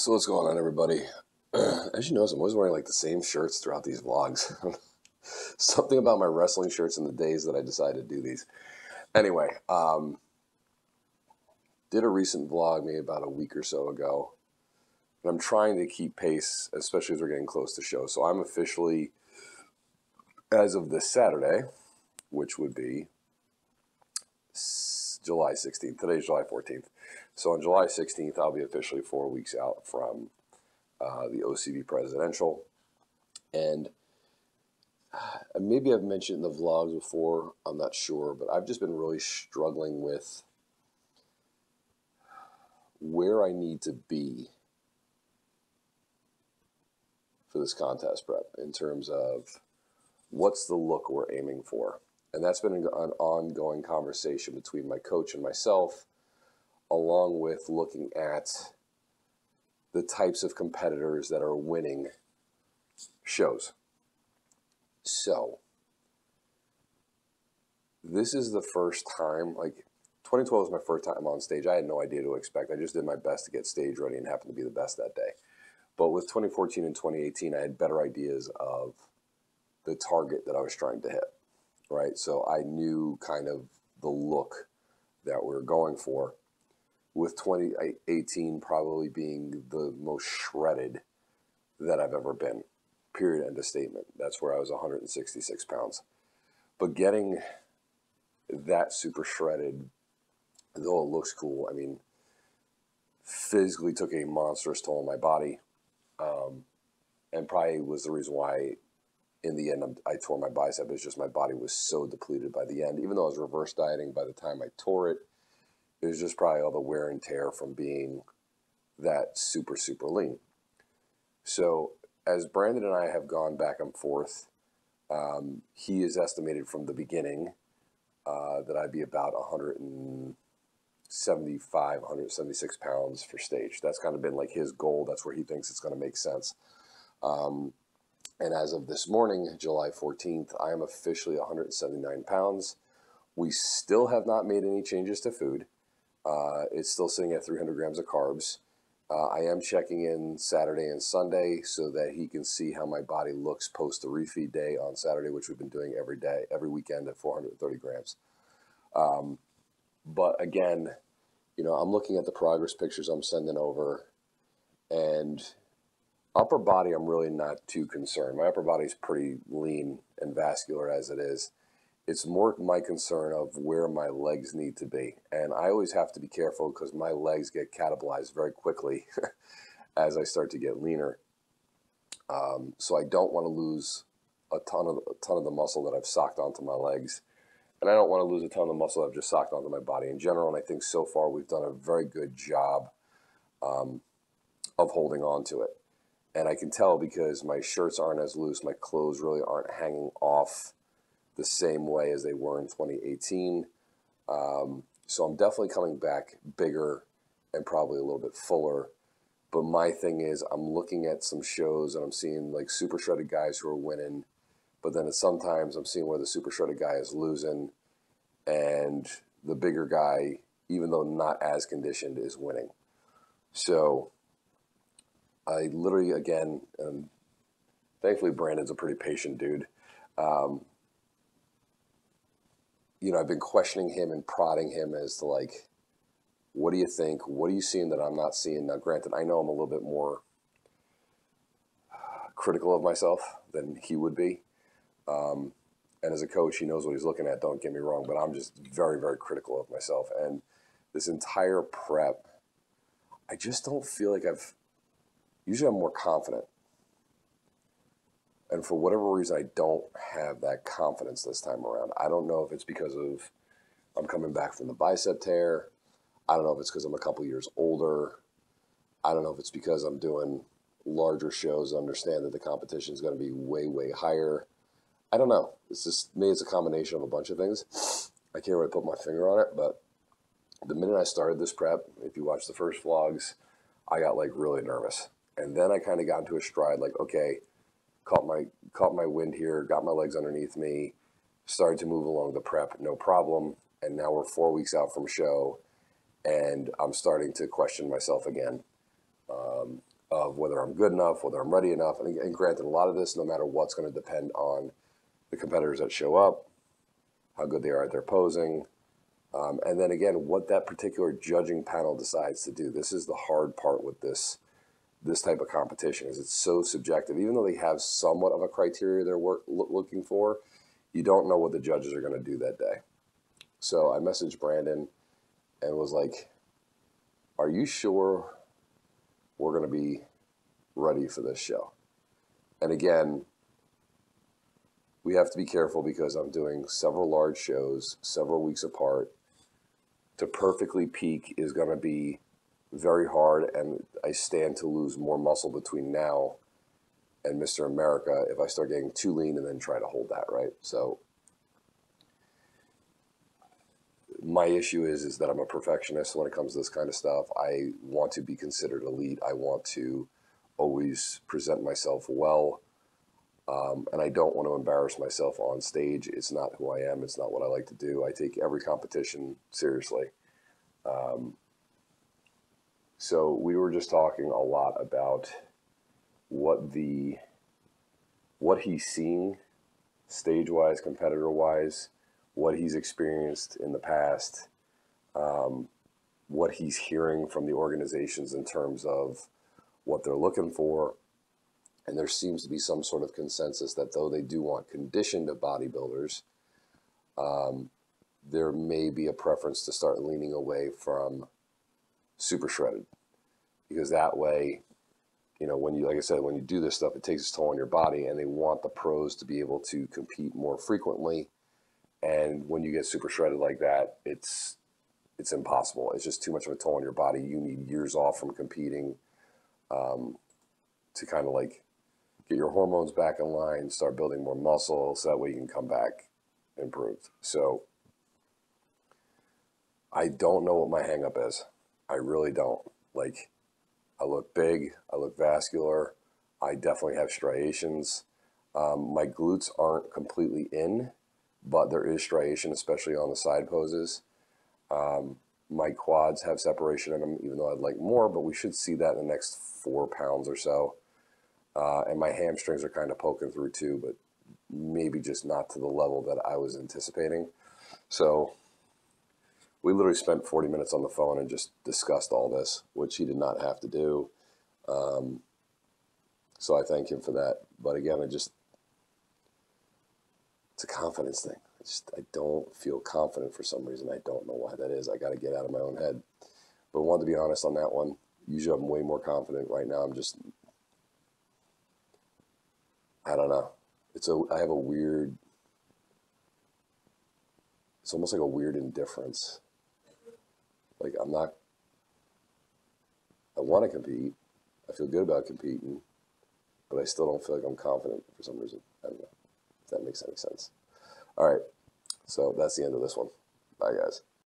So what's going on, everybody? As you notice, I'm always wearing like the same shirts throughout these vlogs. Something about my wrestling shirts in the days that I decided to do these. Anyway, um, did a recent vlog maybe about a week or so ago. And I'm trying to keep pace, especially as we're getting close to show. So I'm officially, as of this Saturday, which would be July 16th. Today's July 14th. So on July 16th, I'll be officially four weeks out from uh, the OCB presidential. And uh, maybe I've mentioned in the vlogs before, I'm not sure, but I've just been really struggling with where I need to be for this contest prep in terms of what's the look we're aiming for. And that's been an ongoing conversation between my coach and myself, along with looking at the types of competitors that are winning shows. So, this is the first time, like 2012 was my first time on stage. I had no idea to expect. I just did my best to get stage ready and happened to be the best that day. But with 2014 and 2018, I had better ideas of the target that I was trying to hit right? So I knew kind of the look that we are going for, with 2018 probably being the most shredded that I've ever been. Period. End of statement. That's where I was 166 pounds. But getting that super shredded, though it looks cool, I mean, physically took a monstrous toll on my body. Um, and probably was the reason why in the end, I tore my bicep. It's just my body was so depleted by the end. Even though I was reverse dieting by the time I tore it, it was just probably all the wear and tear from being that super, super lean. So, as Brandon and I have gone back and forth, um, he is estimated from the beginning uh, that I'd be about 175, 176 pounds for stage. That's kind of been like his goal. That's where he thinks it's going to make sense. Um, and as of this morning, July 14th, I am officially 179 pounds. We still have not made any changes to food. Uh, it's still sitting at 300 grams of carbs. Uh, I am checking in Saturday and Sunday so that he can see how my body looks post the refeed day on Saturday, which we've been doing every day, every weekend at 430 grams. Um, but again, you know, I'm looking at the progress pictures I'm sending over, and Upper body, I'm really not too concerned. My upper body is pretty lean and vascular as it is. It's more my concern of where my legs need to be. And I always have to be careful because my legs get catabolized very quickly as I start to get leaner. Um, so I don't want to lose a ton of a ton of the muscle that I've socked onto my legs, and I don't want to lose a ton of the muscle I've just socked onto my body in general. And I think so far we've done a very good job um, of holding on to it and I can tell because my shirts aren't as loose, my clothes really aren't hanging off the same way as they were in 2018. Um, so I'm definitely coming back bigger and probably a little bit fuller. But my thing is, I'm looking at some shows and I'm seeing like super shredded guys who are winning, but then sometimes I'm seeing where the super shredded guy is losing, and the bigger guy, even though not as conditioned, is winning. So I literally, again, and thankfully Brandon's a pretty patient dude. Um, you know, I've been questioning him and prodding him as to like, what do you think? What are you seeing that I'm not seeing? Now, granted, I know I'm a little bit more critical of myself than he would be. Um, and as a coach, he knows what he's looking at. Don't get me wrong, but I'm just very, very critical of myself. And this entire prep, I just don't feel like I've usually I'm more confident. And for whatever reason, I don't have that confidence this time around. I don't know if it's because of I'm coming back from the bicep tear. I don't know if it's because I'm a couple years older. I don't know if it's because I'm doing larger shows, understand that the competition is going to be way, way higher. I don't know. It's just me, it's a combination of a bunch of things. I can't really put my finger on it, but the minute I started this prep, if you watch the first vlogs, I got like really nervous. And then I kind of got into a stride, like, okay, caught my caught my wind here, got my legs underneath me, started to move along the prep, no problem. And now we're four weeks out from show, and I'm starting to question myself again. Um, of whether I'm good enough, whether I'm ready enough. And, and granted, a lot of this, no matter what's going to depend on the competitors that show up, how good they are at their posing, um, and then again, what that particular judging panel decides to do. This is the hard part with this this type of competition is it's so subjective. Even though they have somewhat of a criteria they're work, looking for, you don't know what the judges are going to do that day. So I messaged Brandon and was like, "Are you sure we're going to be ready for this show?" And again, we have to be careful because I'm doing several large shows, several weeks apart. To perfectly peak is going to be very hard, and I stand to lose more muscle between now and Mr. America if I start getting too lean and then try to hold that, right? So my issue is is that I'm a perfectionist when it comes to this kind of stuff. I want to be considered elite. I want to always present myself well. Um, and I don't want to embarrass myself on stage. It's not who I am. It's not what I like to do. I take every competition seriously. Um, so we were just talking a lot about what the what he's seeing stage wise, competitor wise, what he's experienced in the past, um, what he's hearing from the organizations in terms of what they're looking for. And there seems to be some sort of consensus that though they do want conditioned bodybuilders, um, there may be a preference to start leaning away from super shredded. Because that way you know when you like i said when you do this stuff it takes its toll on your body and they want the pros to be able to compete more frequently. And when you get super shredded like that it's it's impossible. It's just too much of a toll on your body. You need years off from competing um, to kind of like get your hormones back in line start building more muscle so that way you can come back improved. So i don't know what my hangup is i really don't like I look big, I look vascular, I definitely have striations. Um, my glutes aren't completely in, but there is striation, especially on the side poses. Um, my quads have separation in them, even though I'd like more, but we should see that in the next four pounds or so. Uh, and my hamstrings are kind of poking through too, but maybe just not to the level that I was anticipating. So we literally spent 40 minutes on the phone and just discussed all this, which he did not have to do. Um, so I thank him for that. But again, I just, it's a confidence thing. I just, I don't feel confident for some reason. I don't know why that is. I got to get out of my own head. But I wanted to be honest on that one. Usually I'm way more confident. Right now I'm just, I don't know. It's a, I have a weird, it's almost like a weird indifference like I'm not. I want to compete. I feel good about competing, but I still don't feel like I'm confident for some reason. I don't know if that makes any sense. All right, so that's the end of this one. Bye, guys.